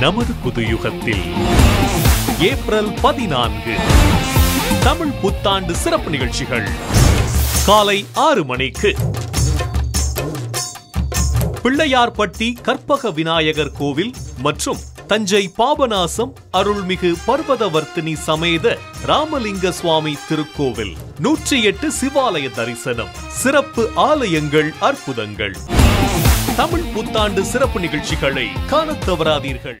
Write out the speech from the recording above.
நமது புதுயுகத்தில். ஏப்ரல் பதினான்கு. தமிழ் புத்தாண்டு சிறப்பு நிகழ்ச்சிகள். காலை ஆறு மணிக்கு. பிள்ளையார்பட்டி கற்பக விநாயகர் கோவில் மற்றும் தஞ்சை பாபநாசம் அருள்மிகு பர்வதவர்த்தினி சமேத ராமலிங்க சுவாமி திருக்கோவில். நூற்றி எட்டு சிவாலய தரிசனம். சிறப்பு ஆலயங்கள் அற்புதங்கள். தமிழ் புத்தாண்டு சிறப்பு நிகழ்ச்சிகளை காண தவறாதீர்கள்.